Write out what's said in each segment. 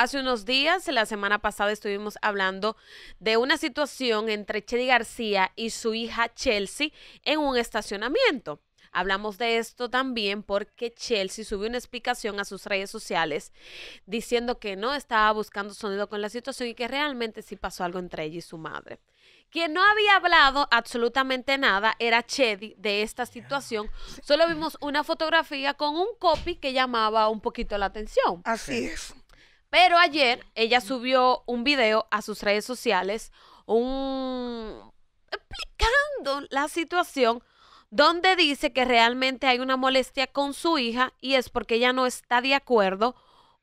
Hace unos días, la semana pasada, estuvimos hablando de una situación entre Chedi García y su hija Chelsea en un estacionamiento. Hablamos de esto también porque Chelsea subió una explicación a sus redes sociales diciendo que no estaba buscando sonido con la situación y que realmente sí pasó algo entre ella y su madre. Quien no había hablado absolutamente nada era Chedi de esta situación. Solo vimos una fotografía con un copy que llamaba un poquito la atención. Así es. Pero ayer ella subió un video a sus redes sociales, un explicando la situación donde dice que realmente hay una molestia con su hija y es porque ella no está de acuerdo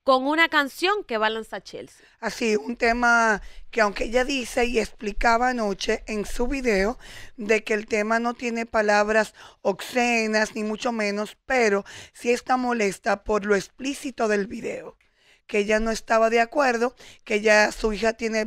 con una canción que va a Chelsea. Así, un tema que aunque ella dice y explicaba anoche en su video de que el tema no tiene palabras obscenas ni mucho menos, pero sí está molesta por lo explícito del video que ella no estaba de acuerdo, que ya su hija tiene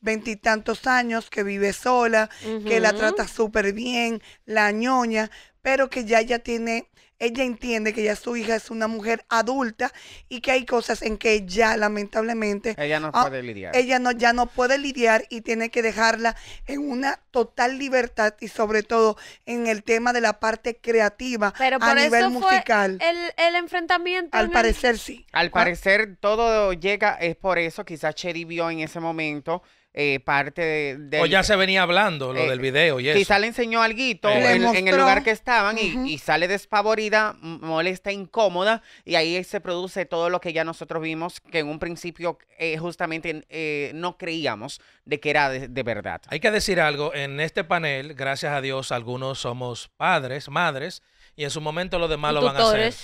veintitantos años, que vive sola, que la trata súper bien, la ñoña, pero que ya ella tiene ella entiende que ya su hija es una mujer adulta y que hay cosas en que ya lamentablemente ella no ah, puede lidiar. Ella no ya no puede lidiar y tiene que dejarla en una total libertad y sobre todo en el tema de la parte creativa a nivel musical. el, el, enfrentamiento. Al parecer sí. Al ah. parecer todo llega es por eso quizás Cherry vio en ese momento eh, parte de, O ya se venía hablando lo eh, del video y eso. Quizá le enseñó algo en, el lugar que estaban y, sale despavorida, molesta, incómoda y ahí se produce todo lo que ya nosotros vimos que en un principio eh, justamente no creíamos de que era de, verdad. Hay que decir algo, en este panel, gracias a Dios, algunos somos padres, madres y en su momento los demás lo van a hacer.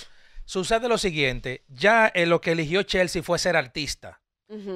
Sucede lo siguiente, ya lo que eligió Chelsea fue ser artista.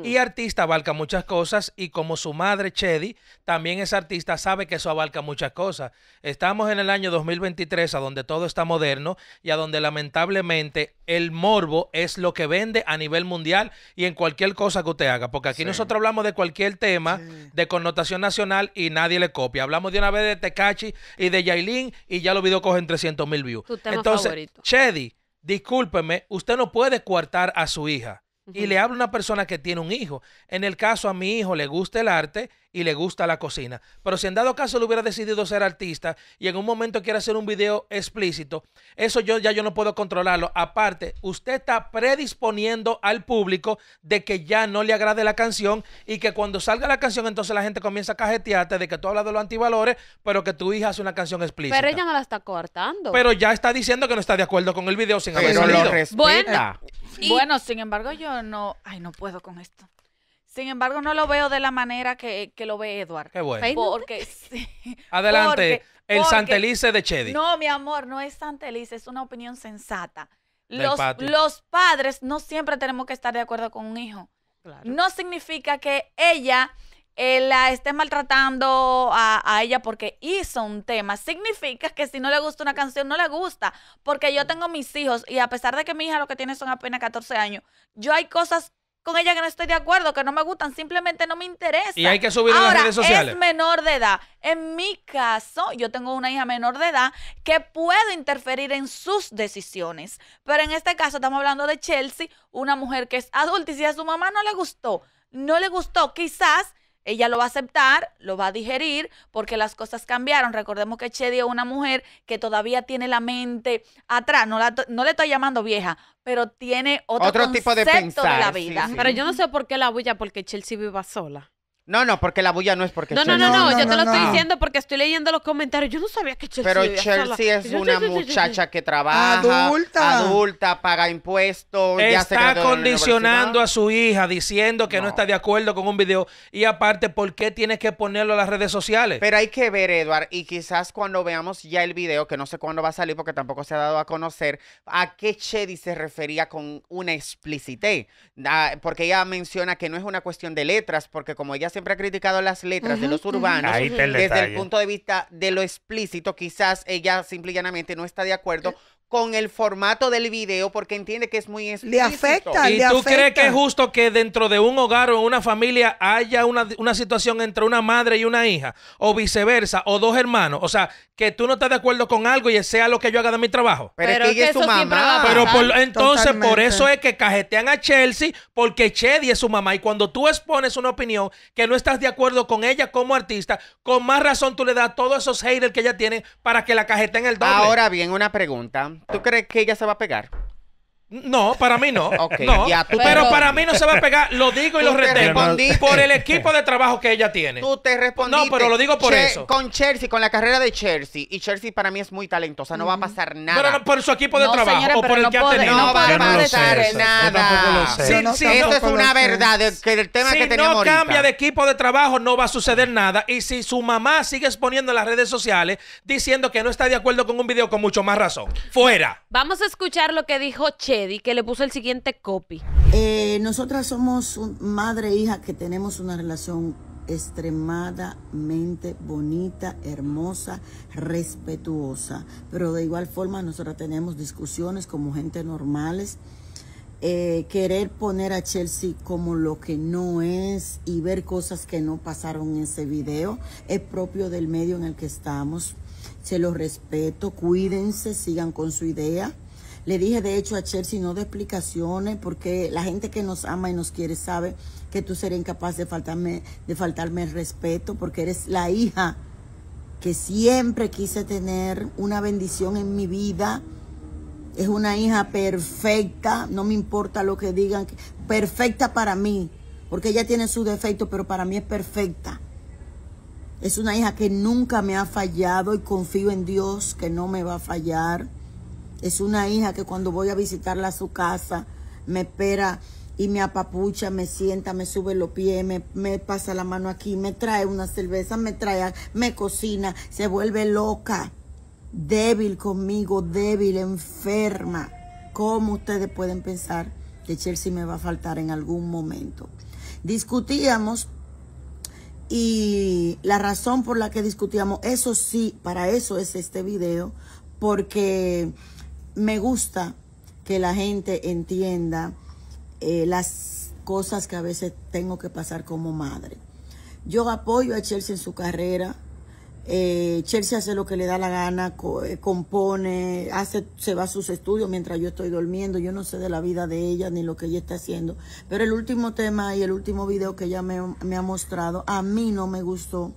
Y artista abarca muchas cosas y como su madre Chedi también es artista, sabe que eso abarca muchas cosas. Estamos en el año 2023 a donde todo está moderno y a donde lamentablemente el morbo es lo que vende a nivel mundial y en cualquier cosa que usted haga. Porque aquí nosotros hablamos de cualquier tema de connotación nacional y nadie le copia. Hablamos de una vez de Tecachi y de Yailin y ya los videos cogen 300 mil views. Entonces, Chedi, discúlpeme, usted no puede coartar a su hija y le habla a una persona que tiene un hijo. En el caso a mi hijo le gusta el arte y le gusta la cocina. Pero si en dado caso le hubiera decidido ser artista y en un momento quiere hacer un video explícito, eso yo ya yo no puedo controlarlo. Aparte, usted está predisponiendo al público de que ya no le agrade la canción y que cuando salga la canción entonces la gente comienza a cajetearte de que tú hablas de los antivalores, pero que tu hija hace una canción explícita. Pero ella no la está coartando. Pero ya está diciendo que no está de acuerdo con el video sin haber salido. Bueno, bueno, sin embargo yo no, ay, no puedo con esto. Sin embargo, no lo veo de la manera que, lo ve Edward. Qué bueno. Porque, Adelante, el Santelice de Chedi. No, mi amor, no es Santelice, es una opinión sensata. Los, los, padres no siempre tenemos que estar de acuerdo con un hijo. No significa que ella eh, la esté maltratando a, a, ella porque hizo un tema. Significa que si no le gusta una canción, no le gusta. Porque yo tengo mis hijos y a pesar de que mi hija lo que tiene son apenas 14 años, yo hay cosas con ella que no estoy de acuerdo, que no me gustan, simplemente no me interesa. Y hay que subir en las redes sociales. Es menor de edad. En mi caso, yo tengo una hija menor de edad que puede interferir en sus decisiones. Pero en este caso estamos hablando de Chelsea, una mujer que es adulta y si a su mamá no le gustó, no le gustó, quizás ella lo va a aceptar, lo va a digerir, porque las cosas cambiaron. Recordemos que Chedi es una mujer que todavía tiene la mente atrás. No, la, no le estoy llamando vieja, pero tiene otro, tipo de, pensar, de la vida. Pero yo no sé por qué la bulla, porque Chelsea viva sola. No, no, porque la bulla no es porque no, No, no, no, yo te lo estoy diciendo porque estoy leyendo los comentarios. Yo no sabía que Chelsea Pero Chelsea es una muchacha que trabaja, adulta, adulta paga impuestos. Está condicionando a su hija diciendo que no. está de acuerdo con un video. Y aparte, ¿por qué tiene que ponerlo a las redes sociales? Pero hay que ver, Edward, y quizás cuando veamos ya el video, que no sé cuándo va a salir porque tampoco se ha dado a conocer, a qué Chedi se refería con una explicité. Ah, porque ella menciona que no es una cuestión de letras, porque como ella se siempre ha criticado las letras de los urbanos, desde el punto de vista de lo explícito, quizás ella simple y llanamente no está de acuerdo con el formato del video porque entiende que es muy explícito. Le afecta, ¿Y le tú crees que es justo que dentro de un hogar o una familia haya una, una situación entre una madre y una hija? O viceversa, o dos hermanos. O sea, que tú no estás de acuerdo con algo y sea lo que yo haga de mi trabajo. Pero, Pero es que ella es su mamá. Pero por- entonces, por eso es que cajetean a Chelsea, porque Chedi es su mamá. Y cuando tú expones una opinión que no estás de acuerdo con ella como artista, con más razón tú le das todos esos haters que ella tiene para que la cajeteen el doble. Ahora bien, una pregunta. ¿Tú crees que ella se va a pegar? No, para mí no. Ok, no. ya, tú pero, te- para mí no se va a pegar, lo digo y lo te retengo. Por el equipo de trabajo que ella tiene. Tú te respondiste. No, pero lo digo por Che- eso. Con Chelsea, con la carrera de Chelsea. Y Chelsea para mí es muy talentosa. No va a pasar nada. Pero no por su equipo de No, trabajo o por el no que ha tenido. no no va a pasar nada. Sí, sí, Eso es una verdad de- que del tema si que tenemos no ahorita. cambia de equipo de trabajo, no va a suceder nada. Y si su mamá sigue exponiendo en las redes sociales diciendo que no está de acuerdo con un video, con mucho más razón. Fuera. Vamos a escuchar lo que dijo Chedi, que le puso el siguiente copy. Eh, nosotras somos un- madre e hija que tenemos una relación extremadamente bonita, hermosa, respetuosa. Pero de igual forma nosotras tenemos discusiones como gente normales. Eh, querer poner a Chelsea como lo que no es y ver cosas que no pasaron en ese video es propio del medio en el que estamos. Se los respeto, cuídense, sigan con su idea. Le dije de hecho a Chelsea no de explicaciones porque la gente que nos ama y nos quiere sabe que tú serías incapaz de faltarme, de faltarme el respeto porque eres la hija que siempre quise tener, una bendición en mi vida. Es una hija perfecta, no me importa lo que digan, perfecta para mí, porque ella tiene sus defectos, pero para mí es perfecta. Es una hija que nunca me ha fallado y confío en Dios que no me va a fallar. Es una hija que cuando voy a visitarla a su casa me espera y me apapucha, me sienta, me sube los pies, me, me pasa la mano aquí, me trae una cerveza, me trae, me cocina, se vuelve loca, débil conmigo, débil, enferma. ¿Cómo ustedes pueden pensar que Chelsea me va a faltar en algún momento? Discutíamos y la razón por la que discutíamos, eso sí, para eso es este video, porque me gusta que la gente entienda eh, las cosas que a veces tengo que pasar como madre. Yo apoyo a Chelsea en su carrera. Eh, Chelsea hace lo que le da la gana, eh, compone, hace, se va a sus estudios mientras yo estoy durmiendo. Yo no sé de la vida de ella ni lo que ella está haciendo. Pero el último tema y el último video que ella me, me ha mostrado, a mí no me gustó.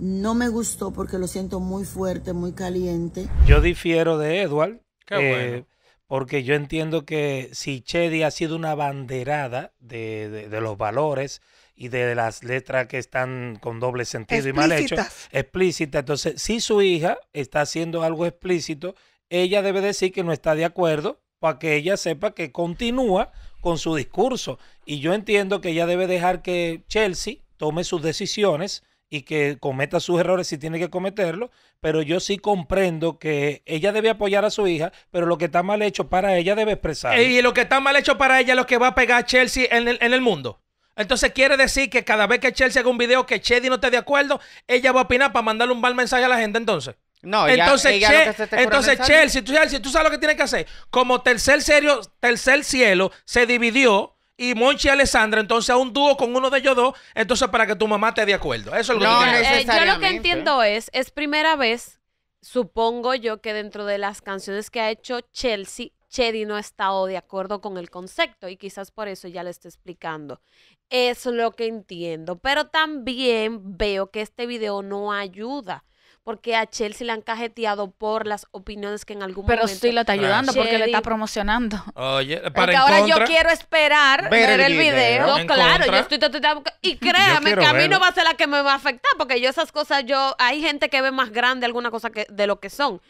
No me gustó porque lo siento muy fuerte, muy caliente. Yo difiero de Edward. Qué eh, bueno. Porque yo entiendo que si Chedi ha sido una banderada de, de- de los valores y de las letras que están con doble sentido y mal hecho, Explícitas. explícita, entonces si su hija está haciendo algo explícito, ella debe decir que no está de acuerdo para que ella sepa que continúa con su discurso. Y yo entiendo que ella debe dejar que Chelsea tome sus decisiones y que cometa sus errores si tiene que cometerlo, pero yo sí comprendo que ella debe apoyar a su hija, pero lo que está mal hecho para ella debe expresar. Y lo que está mal hecho para ella es lo que va a pegar a Chelsea en el, en el mundo. Entonces quiere decir que cada vez que Chelsea haga un video que Chedi no esté de acuerdo, ella va a opinar para mandarle un mal mensaje a la gente entonces. No, ella- entonces, ella Che- lo que entonces. Chelsea, tú, Chelsea, tú sabes lo que tiene que hacer. Como tercer serio, tercer cielo se dividió y Monchi y Alessandra, entonces a un dúo con uno de ellos dos, entonces para que tu mamá esté de acuerdo. Eso es lo que No. Eh, yo lo que entiendo es, es primera vez, supongo yo, que dentro de las canciones que ha hecho Chelsea, Chedi no ha estado de acuerdo con el concepto y quizás por eso ya le está explicando. Es lo que entiendo. Pero también veo que este video no ayuda. Porque a Chelsea le han cajeteado por las opiniones que en algún Pero momento. sí lo está ayudando porque le está promocionando. Oye, Porque para en ahora contra. yo quiero esperar Ver ver, el video. video. No, En claro, contra. yo estoy totalmente- Y créame que a mí verlo. no va a ser la que me va a afectar, porque yo esas cosas, yo, hay gente que ve más grande alguna cosa que de lo que son.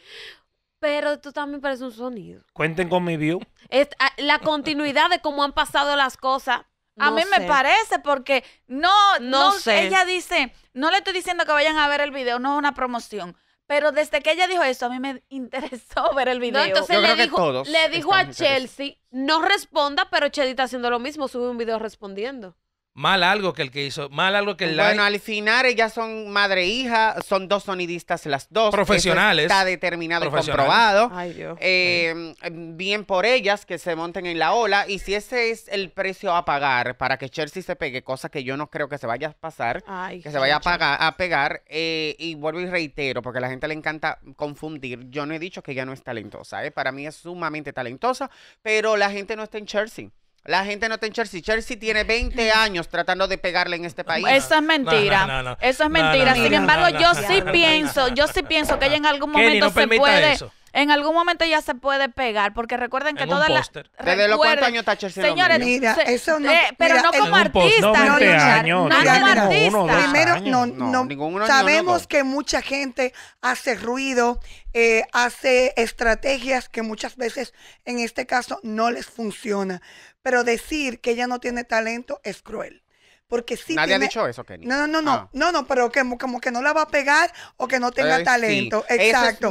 Pero esto también parece un sonido. Cuenten con mi view. Es- a- la continuidad de cómo han pasado las cosas. A no mí me parece porque no, No no, sé. Ella dice, no le estoy diciendo que vayan a ver el video, no es una promoción. Pero desde que ella dijo eso, a mí me interesó ver el video. No, entonces Yo le creo que dijo, todos le dijo a. Chelsea, no responda, pero Chedi está haciendo lo mismo, sube un video respondiendo. Mal algo que el que hizo, mal algo que el Bueno, al final ellas son madre e hija, son dos sonidistas las dos. Profesionales. Eso está determinado y comprobado. Ay, Dios. Eh, bien por ellas que se monten en la ola y si ese es el precio a pagar para que Chelsea se pegue, cosa que yo no creo que se vaya a pasar, Ay, que se vaya a, pagar, a pegar, eh, y vuelvo y reitero, porque a la gente le encanta confundir, yo no he dicho que ella no es talentosa, ¿eh? para mí es sumamente talentosa, pero la gente no está en Chelsea. La gente no está en Chelsea. Chelsea tiene 20 años tratando de pegarle en este país. Eso es mentira. no, no. Eso es No, no, mentira. no, Sin no, embargo, no, yo no, sí no, no, pienso, yo sí pienso que ella en algún Kenny, momento no se puede, eso. en algún momento ya se puede pegar, porque recuerden que todas las. ¿Desde los cuántos años está Chelsea Señores? Mira, se- eso no- eh, pero mira, no como artista, no, 20 Richard, años, no mira, como mira, artista. Primero, no, No, no, sabemos que mucha gente hace ruido, eh, hace estrategias que muchas veces, en este caso, no les funciona. Pero decir que ella no tiene talento es cruel. Porque sí Nadie tiene- ha dicho eso, Kenny. No, no, no, no, Ah. no, no, pero que, como que no la va a pegar o que no tenga Eh, sí. talento. Esa es Exacto.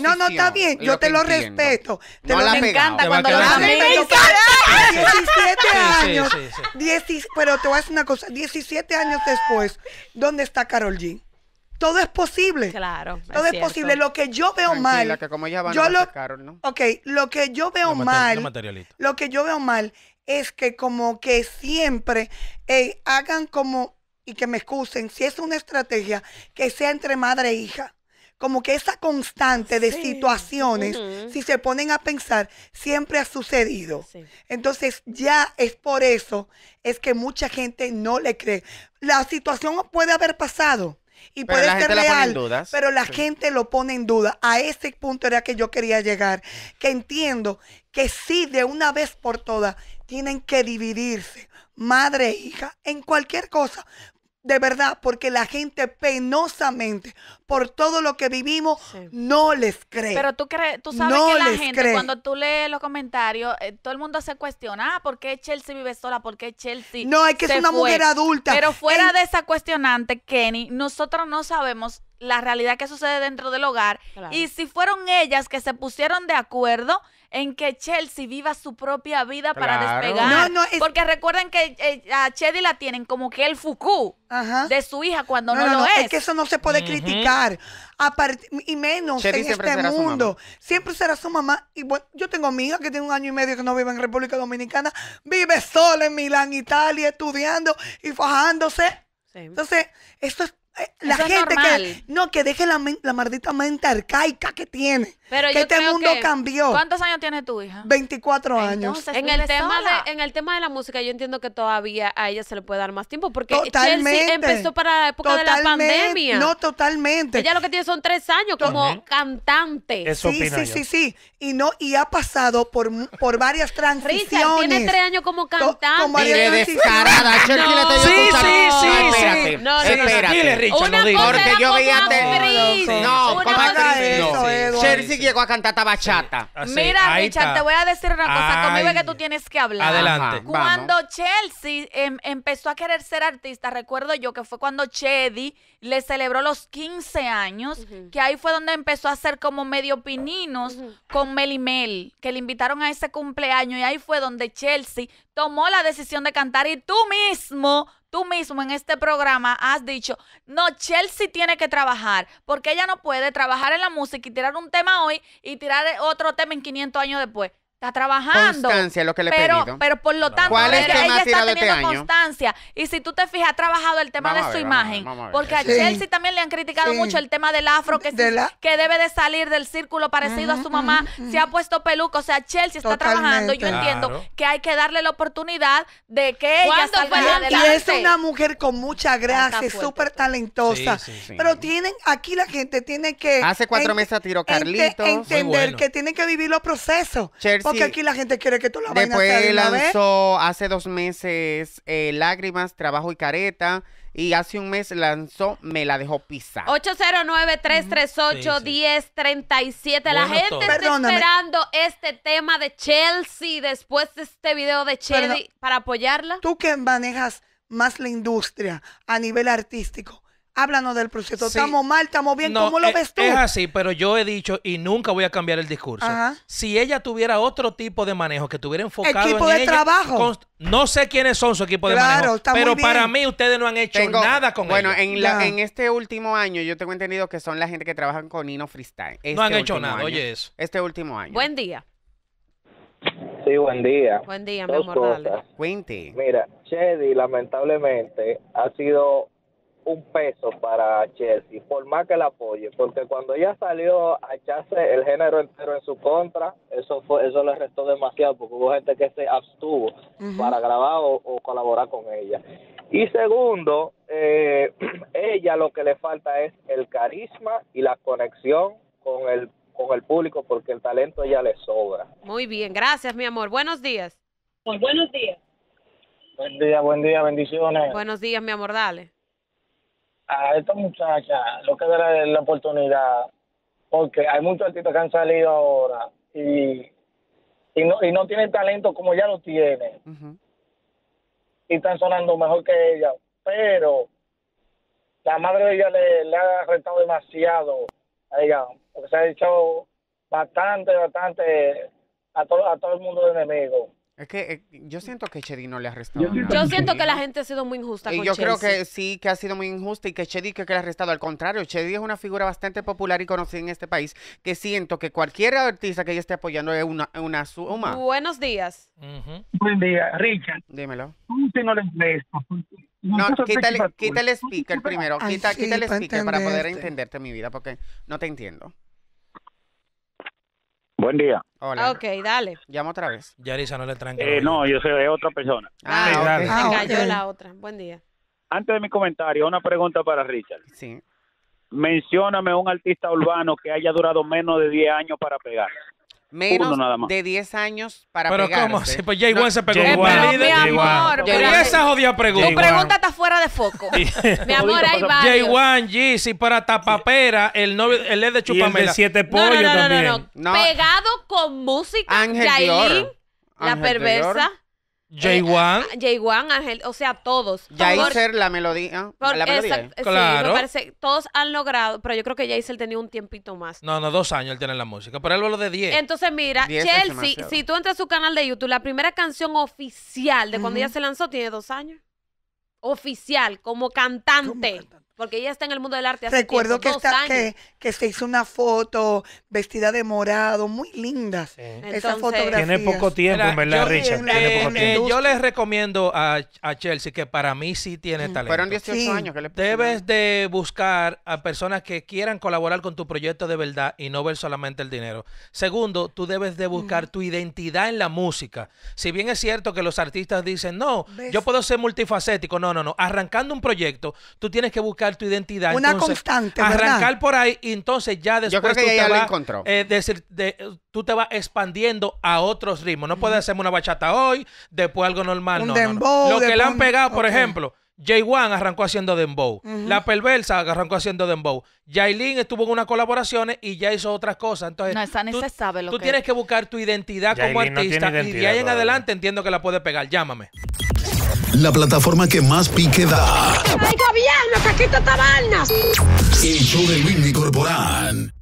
no, no, está bien, lo yo te lo entiendo. respeto. Te No lo la Me encanta Te cuando los así. amigos... pero 17 Sí, sí, años, sí, sí. 10 pero te voy a decir una cosa, 17 años después, ¿dónde está Carol G? Todo es posible. Claro. Todo es, posible. Lo que yo veo Tranquila, mal. que como ella va, yo no lo, ¿no? Ok, lo que yo veo No mal. no. Lo que yo veo mal es que como que siempre eh, hagan como, y que me excusen, si es una estrategia, que sea entre madre e hija. Como que esa constante de Sí. situaciones, si se ponen a pensar, siempre ha sucedido. Sí. Entonces ya es por eso, es que mucha gente no le cree. La situación puede haber pasado y Pero puede ser real, dudas. pero la Sí. gente lo pone en duda. A ese punto era que yo quería llegar, que entiendo que sí, de una vez por todas, tienen que dividirse, madre e hija, en cualquier cosa. De verdad, porque la gente penosamente, por todo lo que vivimos, Sí. no les cree. Pero tú crees, tú sabes No que la gente cree. cuando tú lees los comentarios, eh, todo el mundo se cuestiona, ah, ¿por qué Chelsea vive sola? ¿Por qué Chelsea no, es que es una fue? mujer adulta. Pero fuera de esa cuestionante, Kenny, nosotros no sabemos la realidad que sucede dentro del hogar. Claro. Y si fueron ellas que se pusieron de acuerdo en que Chelsea viva su propia vida para despegar. No, no, es- Porque recuerden que eh, a Chedi la tienen como que el Fuku Ajá. de su hija cuando No, no, no, lo no, es. es que eso no se puede criticar. Apart- y menos Chedi en este mundo. Siempre será su mamá. Y bueno, yo tengo a mi hija que tiene un año y medio que no vive en República Dominicana. Vive sola en Milán, Italia, estudiando y fajándose. Sí. Entonces, esto es. La Eso gente que. No, que deje la, la maldita mente arcaica que tiene. Pero que yo este creo mundo que- cambió. ¿Cuántos años tiene tu hija? 24 años. En el, tema de, en el tema de la música, yo entiendo que todavía a ella se le puede dar más tiempo, porque Totalmente. Chelsea empezó para la época de la pandemia. No, totalmente. ella lo que tiene son tres años como cantante. Eso sí, sí, yo. sí, sí. Y no, y ha pasado por, por varias Richard transiciones. tiene tres años como con cantante. Chelsea le está Sí, sí, sí, No, espérate. No, no, no. espérate. Dile, Richard, Una no cosa Porque yo veía. No, no. Llegó a cantar esta bachata. Así, Mira, ahí Richard, está. te voy a decir una cosa. Conmigo es que tú tienes que hablar. Adelante. Ajá, Cuando vamos. Chelsea em- empezó a querer ser artista, recuerdo yo que fue cuando Chedi le celebró los 15 años, que ahí fue donde empezó a hacer como medio pininos Ujú. con Melimel, que le invitaron a ese cumpleaños y ahí fue donde Chelsea tomó la decisión de cantar y tú mismo, tú mismo en este programa has dicho, no, Chelsea tiene que trabajar, porque ella no puede trabajar en la música y tirar un tema hoy y tirar otro tema en 500 años después. Está trabajando. Constancia es lo que le he pero, pedido. pero por lo tanto, ¿Cuál es es que el tema ella está este teniendo constancia. Y si tú te fijas, ha trabajado el tema Vamos de su ver, imagen. vamos a ver. Porque a Sí. Chelsea también le han criticado Sí. mucho el tema del afro, que, De sí- la- que debe de salir del círculo parecido a su mamá. Se ha puesto peluca. O sea, Chelsea está trabajando. Yo entiendo que hay que darle la oportunidad de que ella ¿Cuándo salga la- Y adelante. es una mujer con mucha gracia, súper pues. talentosa. Sí, sí, sí. Pero tienen, aquí la gente tiene que. Hace cuatro meses tiró Carlitos. Entender bueno. que tienen que vivir los procesos. Chelsea- porque aquí la gente quiere que tú la vayas a Después lanzó hace dos meses eh, Lágrimas, Trabajo y Careta. Y hace un mes lanzó Me la dejó pisar. 809-338-1037. La Bueno, gente todo. está Perdóname. esperando este tema de Chelsea después de este video de Perdón. Chelsea para apoyarla. Tú que manejas más la industria a nivel artístico, Háblanos del proceso. Sí. ¿Estamos mal? ¿Estamos bien? No, ¿Cómo lo es- ves tú? Es así, pero yo he dicho y nunca voy a cambiar el discurso. Ajá. Si ella tuviera otro tipo de manejo, que estuviera enfocado Equipo en de ella, trabajo. no sé quiénes son su equipo de Claro, manejo, está muy pero bien. para mí ustedes no han hecho Tengo- nada con Bueno, ella. en, la- en este último año yo tengo entendido que son la gente que trabajan con Nino Freestyle. No han Este hecho nada, año. oye eso. Este último año. Buen día. Sí, buen día. Buen día, mi Dos amor, dale. cosas. Cuente. Mira, Chedi lamentablemente ha sido un peso para Chelsea, por más que la apoye, porque cuando ella salió a echarse el género entero en su contra, eso fue eso le restó demasiado, porque hubo gente que se abstuvo para grabar o, o colaborar con ella. Y segundo, eh, ella lo que le falta es el carisma y la conexión con el con el público, porque el talento ella le sobra. Muy bien, gracias, mi amor. Buenos días. Buen día, buen día, bendiciones. Buenos días, mi amor, dale. A esta muchacha lo que darle la oportunidad, porque hay muchos artistas que han salido ahora y, y, no, y no tienen talento como ella lo tiene y están sonando mejor que ella, pero la madre de ella le, le ha restado demasiado a ella, porque se ha echado bastante, bastante a todo, a todo el mundo de enemigo. Es que eh, yo siento que Chedi no le ha restado. nada. Yo siento que la gente ha sido muy injusta Y con yo creo que sí, que ha sido muy injusta y que Chedi que, que le ha restado. Al contrario, Chedi es una figura bastante popular y conocida en este país que siento que cualquier artista que ella esté apoyando es una, una suma. Buenos días. Ujú. Buen día, Richard. Dímelo. ¿Cómo que no le molesta? No, quítale, quítale speaker primero. Ay, Quita, sí, pa' speaker para poder entenderte, mi vida, porque no te entiendo. Buen día. Hola. Ok, dale. Llamo otra vez. Yarisa no le traen que Eh, no, yo soy de otra persona. Ah, Sí, ok. dale. Se Ah, cayó ok. la otra. Buen día. Antes de mi comentario, una pregunta para Richard. Sí. Mencióname un artista urbano que haya durado menos de 10 años para pegar. Menos nada más. de 10 años para pero pegarse. ¿cómo? Sí, pues Jay Wan se pegó Jay igual. Pero, mi amor, pero esa jodida pregunta. Tu pregunta está fuera de foco. mi amor, ahí va. Jay Wan, Jeezy, para Tapapera, el novio, el es de Chupamela. Y el de Siete Pollos no, no, no, también. Pegado con música, Ángel La Perversa. Dior. J1. Eh, ah, J1, Ángel, o sea, todos. Jaiser, la melodía. La melodía. Claro. Sí, me parece, todos han logrado, pero yo creo que Jaiser tenía un tiempito más. No, no, dos años él tiene la música, pero él lo de 10. Entonces, mira, Chelsea, si tú entras a su canal de YouTube, la primera canción oficial de cuando uh ella se lanzó tiene dos años. Oficial. Como cantante. Porque ella está en el mundo del arte hace Recuerdo que, tiempo, dos está, años. que, que se hizo una foto vestida de morado, muy linda. Sí. Esa Entonces- fotografía. Tiene poco tiempo, Mira, en verdad, yo- Richard. en- Tiene poco en- tiempo. yo les recomiendo a, a Chelsea que para mí sí tiene talento. Fueron 18 Sí. años que le. Debes de buscar a personas que quieran colaborar con tu proyecto de verdad y no ver solamente el dinero. Segundo, tú debes de buscar tu identidad en la música. Si bien es cierto que los artistas dicen, no, ¿Ves? yo puedo ser multifacético. No, no, no. Arrancando un proyecto, tú tienes que buscar tu identidad. Una Entonces, constante, ¿verdad? Arrancar por ahí y entonces ya después Yo creo que tú ella te encontró. eh, decir, de- tú te vas expandiendo a otros ritmos. No puedes hacerme una bachata hoy, después algo normal. Un no, no, no. dembow, Lo que le han pegado, por ejemplo, Jay Wan arrancó haciendo dembow. La perversa arrancó haciendo dembow. Yailin estuvo en unas colaboraciones y ya hizo otras cosas. Entonces, No, esa ni tú, se sabe lo tú que tienes es. que buscar tu identidad como no artista y de ahí en adelante entiendo que la puedes pegar. Llámame. La plataforma que más pique da. ¡Ay, gobierno, que quita vaina! El show de Luis Corporán.